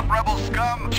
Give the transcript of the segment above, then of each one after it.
Stop, rebel scum!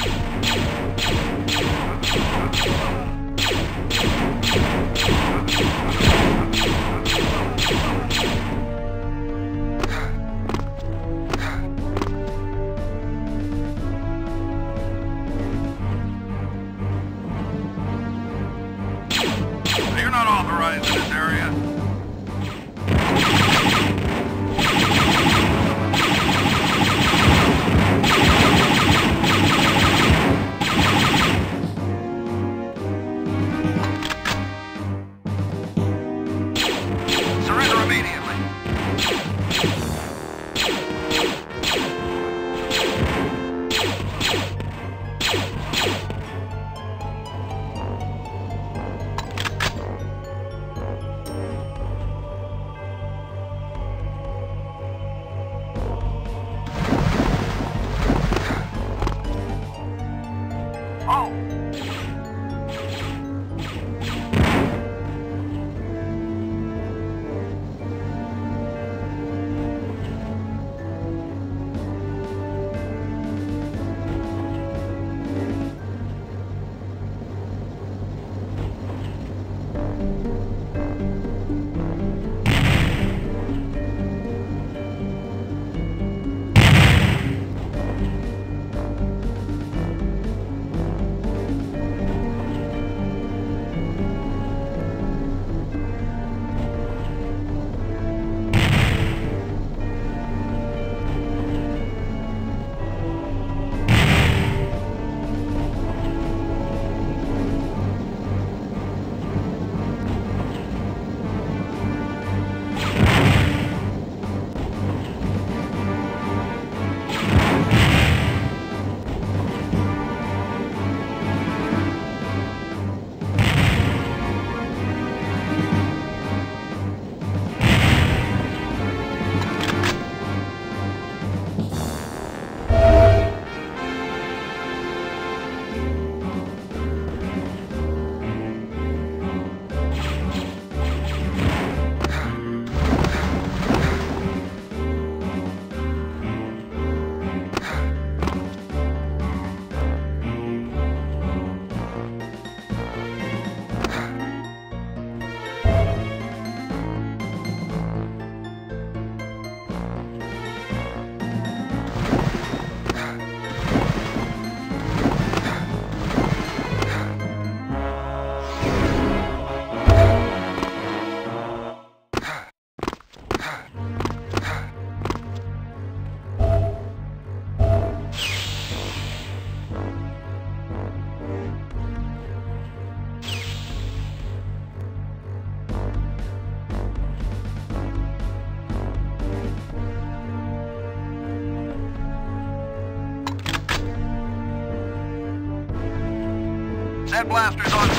Blasters on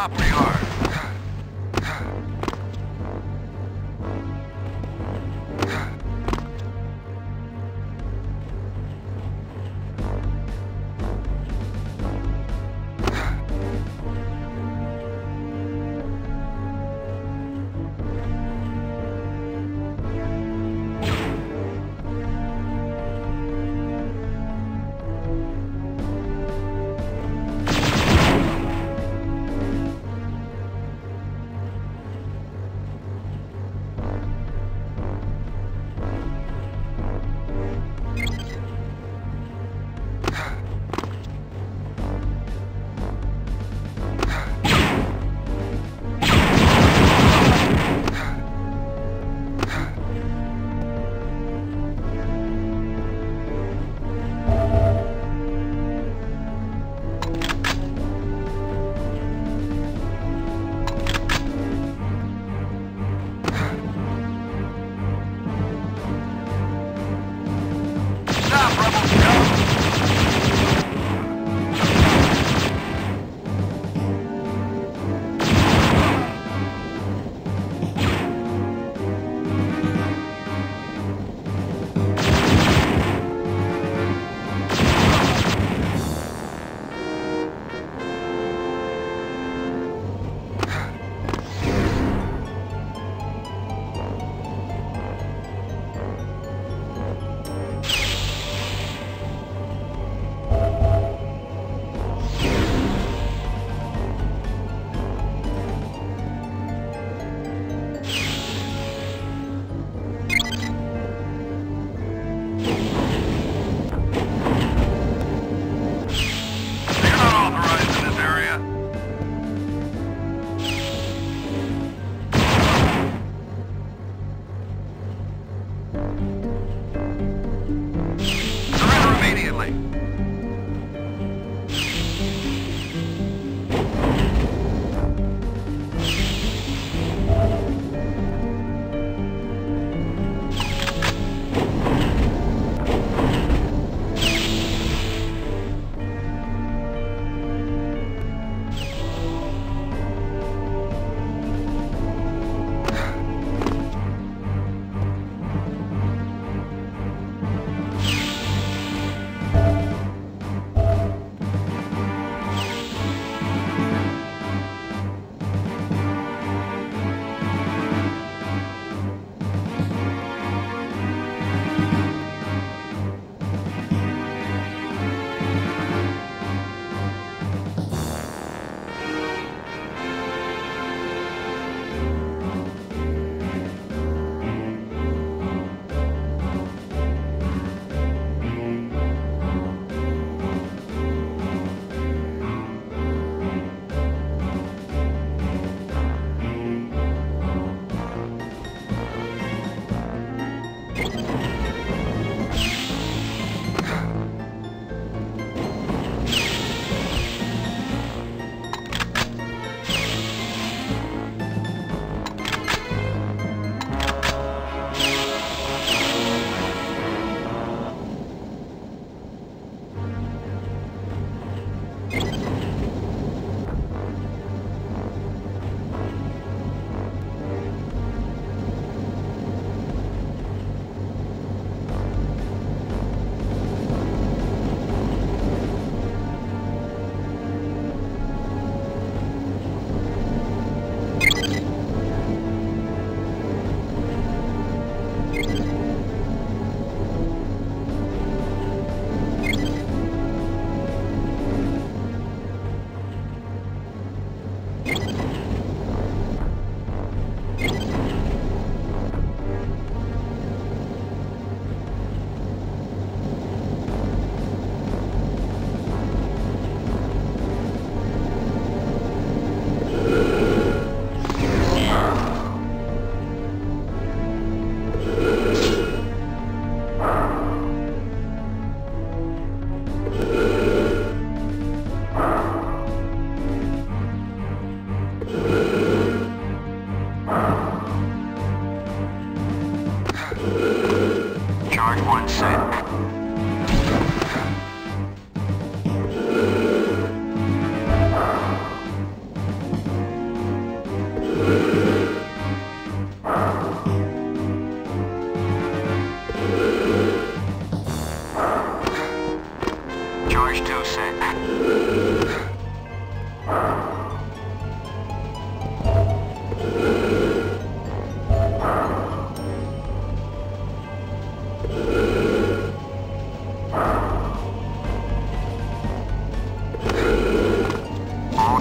Stop you are.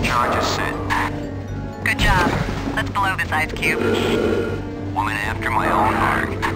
charge set. Good job. Let's blow this ice cube. Woman after my own heart.